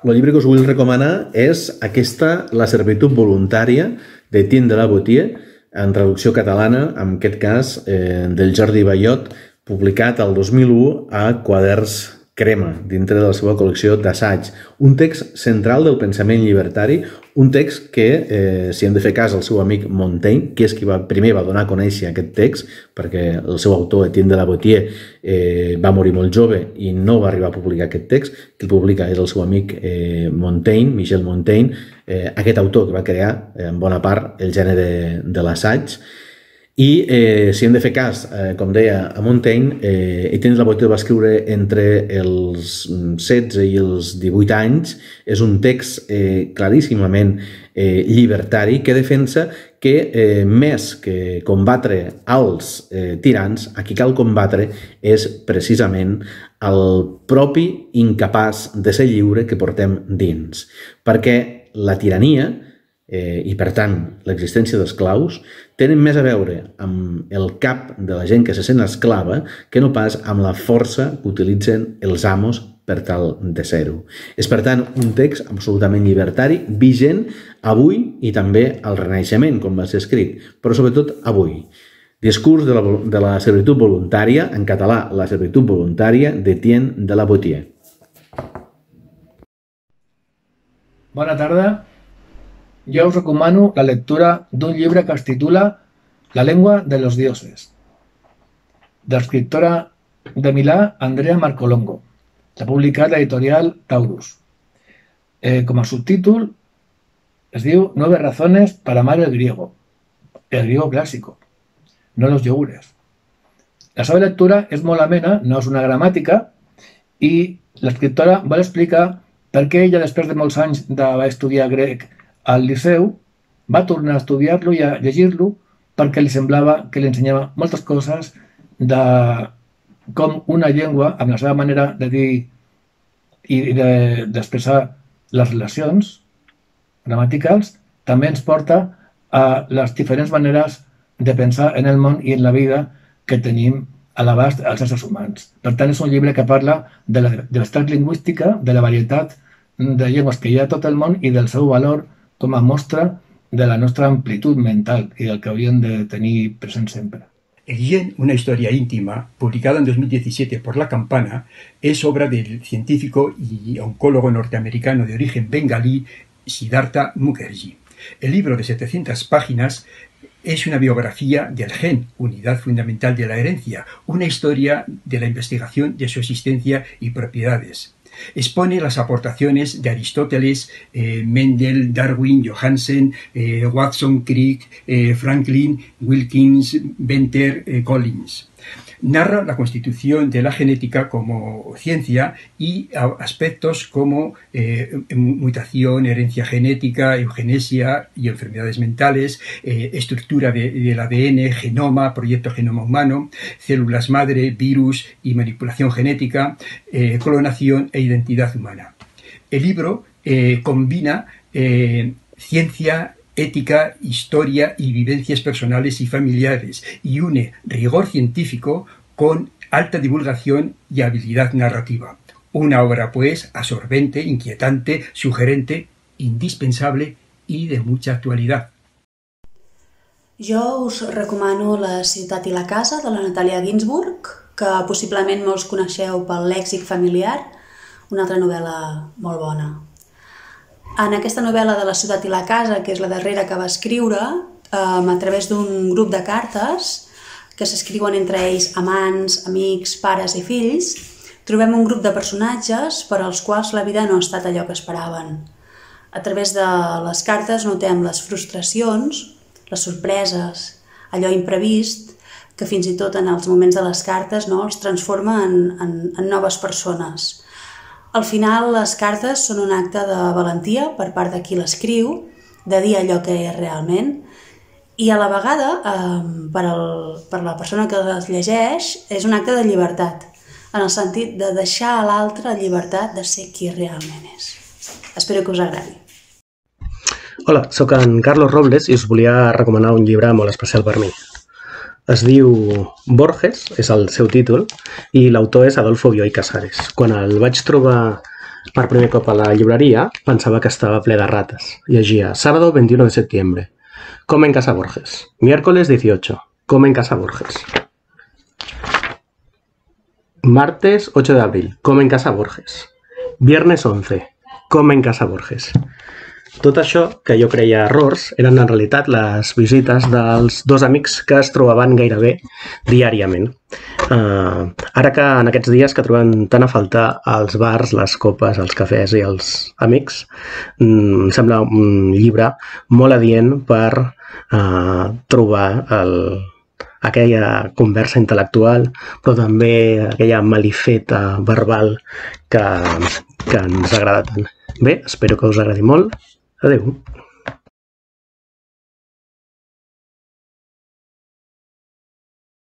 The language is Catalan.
El llibre que us vull recomanar és aquesta La servitud voluntària de Tien de la Botier, en traducció catalana, en aquest cas eh, del Jordi Bayot, publicat el 2001 a Quaderns Crema, dintre de la seva col·lecció d'assaig. Un text central del pensament llibertari, un text que, eh, si hem de fer cas al seu amic Montaigne, que és qui va, primer va donar a conèixer aquest text, perquè el seu autor, Etienne de la Botier, eh, va morir molt jove i no va arribar a publicar aquest text, qui el publica és el seu amic eh, Montaigne, Michel Montaigne, eh, aquest autor que va crear, en bona part, el gènere de, de l'assaig, i eh, si hem de fer cas, eh, com deia, a Montaigne, eh, tens la Boitel va escriure entre els 16 i els 18 anys, és un text eh, claríssimament eh, llibertari que defensa que eh, més que combatre als eh, tirans, a qui cal combatre és precisament el propi incapaç de ser lliure que portem dins. Perquè la tirania, eh, i per tant l'existència d'esclaus, tenen més a veure amb el cap de la gent que se sent esclava que no pas amb la força que utilitzen els amos per tal de ser-ho. És, per tant, un text absolutament llibertari, vigent avui i també al Renaixement, com va ser escrit, però sobretot avui. Discurs de la, de la servitud voluntària, en català, la servitud voluntària d'Etienne de la Botier. Bona tarda jo us recomano la lectura d'un llibre que es titula La lengua de los dioses, de l'escriptora de Milà, Andrea Marcolongo. S'ha publicat l'editorial Taurus. Eh, com a subtítol es diu Nueve razones para amar el griego, el griego clásico, no los yogures. La seva lectura és molt amena, no és una gramàtica, i l'escriptora vol explicar per què ella, després de molts anys d'estudiar grec al Liceu, va tornar a estudiar-lo i a llegir-lo perquè li semblava que li ensenyava moltes coses de com una llengua, amb la seva manera de dir i d'expressar de, les relacions gramaticals, també ens porta a les diferents maneres de pensar en el món i en la vida que tenim a l'abast els éssers humans. Per tant, és un llibre que parla de l'estat lingüística, de la varietat de llengües que hi ha a tot el món i del seu valor com a mostra de la nostra amplitud mental y del que hauríem de tenir present sempre. Yen, una historia íntima, publicada en 2017 por La Campana, es obra del científico y oncólogo norteamericano de origen bengalí Siddhartha Mukherjee. El libro de 700 páginas es una biografía del gen, unidad fundamental de la herencia, una historia de la investigación de su existencia y propiedades. Expone las aportaciones de Aristóteles, eh, Mendel, Darwin, Johansen, eh, Watson, Crick, eh, Franklin, Wilkins, Venter, Collins narra la constitución de la genética como ciencia y aspectos como eh, mutación, herencia genética, eugenesia y enfermedades mentales, eh, estructura del ADN, genoma, proyecto genoma humano, células madre, virus y manipulación genética, eh, clonación e identidad humana. El libro combina ciencia, ética, historia y vivencias personales y familiares, y une rigor científico con alta divulgación y habilidad narrativa. Una obra, pues, absorbente, inquietante, sugerente, indispensable i de mucha actualitat. Jo us recomano La ciutat i la casa, de la Natàlia Ginsburg, que possiblement molts coneixeu pel lèxic familiar, una altra novel·la molt bona. En aquesta novel·la de la ciutat i la casa, que és la darrera que va escriure, a través d'un grup de cartes que s'escriuen entre ells amants, amics, pares i fills, trobem un grup de personatges per als quals la vida no ha estat allò que esperaven. A través de les cartes notem les frustracions, les sorpreses, allò imprevist, que fins i tot en els moments de les cartes no, els transforma en, en, en noves persones. Al final, les cartes són un acte de valentia per part de qui l'escriu, de dir allò que és realment, i a la vegada, eh, per, al, per la persona que les llegeix, és un acte de llibertat, en el sentit de deixar a l'altre llibertat de ser qui realment és. Espero que us agradi. Hola, sóc en Carlos Robles i us volia recomanar un llibre molt especial per mi. Es diu Borges, és el seu títol, i l'autor és Adolfo Bioy Casares. Quan el vaig trobar per primer cop a la llibreria, pensava que estava ple de rates. Llegia Sábado 21 de septiembre. Come en casa Borges. Miércoles 18. Come en casa Borges. Martes 8 de abril. Come en casa Borges. Viernes 11. Come en casa Borges. Tot això, que jo creia errors, eren en realitat les visites dels dos amics que es trobaven gairebé diàriament. Uh, ara que en aquests dies que trobem tant a faltar els bars, les copes, els cafès i els amics, mm, em sembla un llibre molt adient per uh, trobar el, aquella conversa intel·lectual, però també aquella malifeta verbal que, que ens agrada tant. Bé, espero que us agradi molt. Hello